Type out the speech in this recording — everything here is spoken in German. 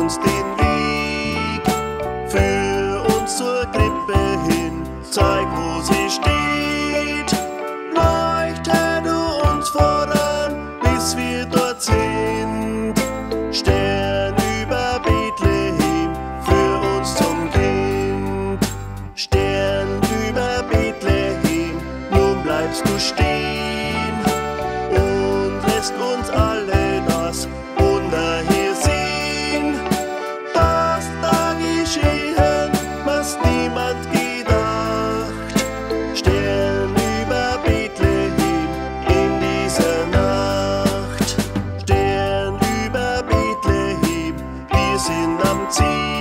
uns den Weg, führ uns zur Krippe hin, zeig, wo sie steht. Leuchte du uns voran, bis wir dort sind. Stern über Bethlehem, führ uns zum Kind. Stern über Bethlehem, nun bleibst du stehen. ti.